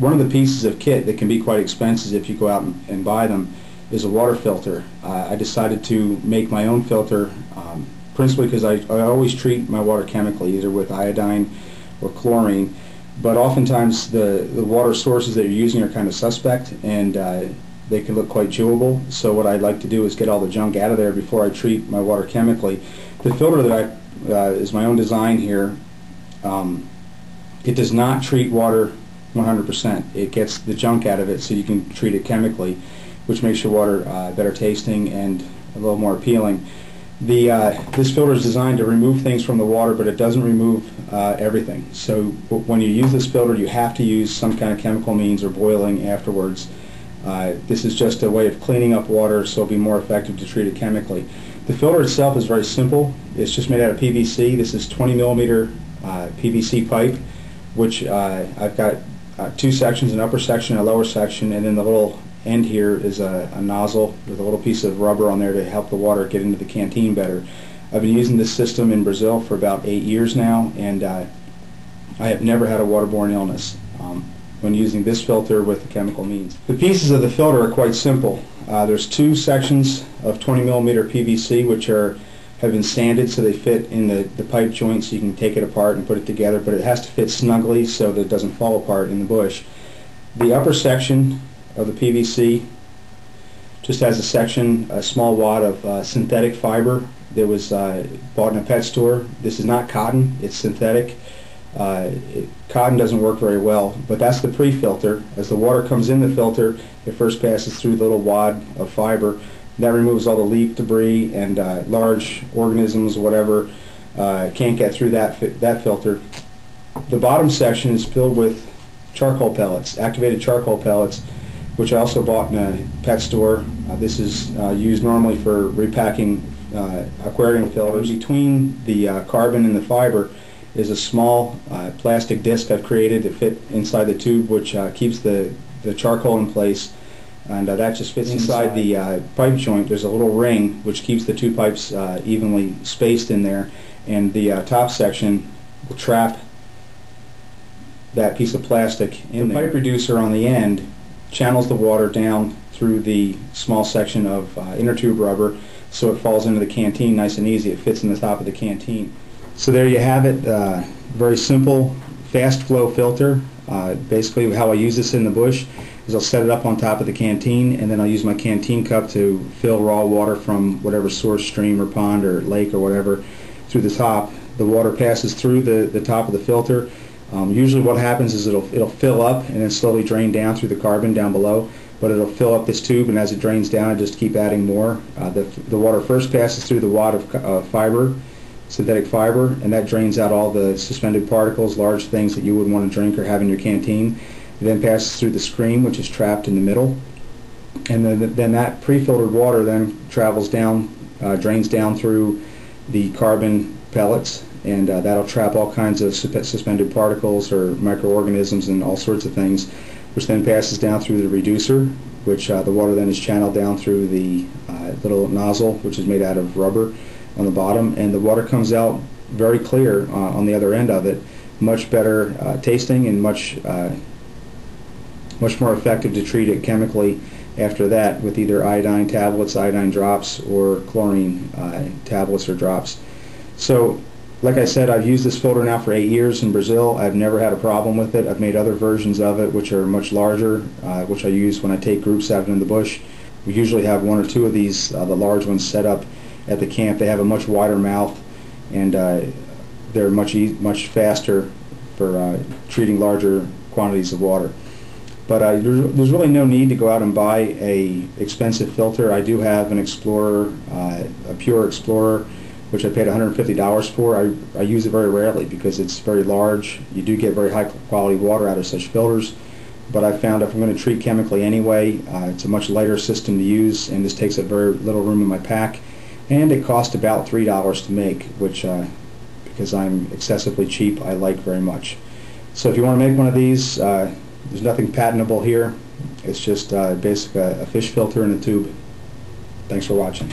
one of the pieces of kit that can be quite expensive if you go out and, and buy them is a water filter. Uh, I decided to make my own filter um, principally because I, I always treat my water chemically, either with iodine or chlorine. But oftentimes the, the water sources that you're using are kind of suspect and uh, they can look quite chewable. So what I'd like to do is get all the junk out of there before I treat my water chemically. The filter that I uh, is my own design here. Um, it does not treat water 100%. It gets the junk out of it so you can treat it chemically, which makes your water uh, better tasting and a little more appealing. The, uh, this filter is designed to remove things from the water, but it doesn't remove uh, everything. So when you use this filter, you have to use some kind of chemical means or boiling afterwards. Uh, this is just a way of cleaning up water so it'll be more effective to treat it chemically. The filter itself is very simple. It's just made out of PVC. This is 20 millimeter uh, PVC pipe, which uh, I've got uh, two sections, an upper section, and a lower section, and then the little end here is a, a, nozzle with a little piece of rubber on there to help the water get into the canteen better. I've been using this system in Brazil for about eight years now, and uh, I have never had a waterborne illness um, when using this filter with the chemical means. The pieces of the filter are quite simple. Uh, there's two sections of 20 millimeter PVC which are have been sanded so they fit in the, the pipe joint so you can take it apart and put it together, but it has to fit snugly so that it doesn't fall apart in the bush. The upper section of the PVC just has a section, a small wad of uh, synthetic fiber that was uh, bought in a pet store. This is not cotton, it's synthetic. Uh, it, cotton doesn't work very well, but that's the pre-filter. As the water comes in the filter, it first passes through the little wad of fiber. That removes all the leaf debris and uh, large organisms, whatever, uh, can't get through that, that filter. The bottom section is filled with charcoal pellets, activated charcoal pellets, which I also bought in a pet store. Uh, this is uh, used normally for repacking uh, aquarium filters. Between the uh, carbon and the fiber is a small uh, plastic disc I've created to fit inside the tube which uh, keeps the, the charcoal in place and uh, that just fits inside, the uh, pipe joint. There's a little ring which keeps the two pipes uh, evenly spaced in there and the uh, top section will trap that piece of plastic in the there. pipe reducer on the end channels the water down through the small section of inner tube rubber so it falls into the canteen nice and easy. It fits in the top of the canteen. So there you have it. Uh, very simple, fast flow filter. Uh, basically how I use this in the bush is I'll set it up on top of the canteen and then I'll use my canteen cup to fill raw water from whatever source, stream or pond or lake or whatever through the top. The water passes through the, the top of the filter. Um, usually what happens is it'll, it'll fill up and then slowly drain down through the carbon down below but it'll fill up this tube and as it drains down I just keep adding more. Uh, the, the water first passes through the wad of uh, fiber synthetic fiber, and that drains out all the suspended particles, large things that you wouldn't want to drink or have in your canteen. It then passes through the screen, which is trapped in the middle, and then, then that pre-filtered water then travels down, uh, drains down through the carbon pellets, and uh, that'll trap all kinds of suspended particles or microorganisms and all sorts of things, which then passes down through the reducer, which uh, the water then is channeled down through the uh, little nozzle, which is made out of rubber, on the bottom, and the water comes out very clear uh, on the other end of it. Much better uh, tasting and much much more effective to treat it chemically after that with either iodine tablets, iodine drops, or chlorine uh, tablets or drops. So, like I said, I've used this filter now for eight years in Brazil. I've never had a problem with it. I've made other versions of it which are much larger, uh, which I use when I take groups out in the bush. We usually have one or two of these, uh, the large ones, set up at the camp. They have a much wider mouth, and uh, they're much e much faster for uh, treating larger quantities of water. But uh, there's really no need to go out and buy a expensive filter. I do have an Explorer, uh, a PUR Explorer, which I paid $150 for. I, I use it very rarely because it's very large. You do get very high quality water out of such filters but I found if I'm going to treat chemically anyway, uh, it's a much lighter system to use and this takes up very little room in my pack and it cost about three dollars to make which uh, because I'm excessively cheap I like very much so if you want to make one of these uh, there's nothing patentable here. It's just uh, basically a, a fish filter in a tube. Thanks for watching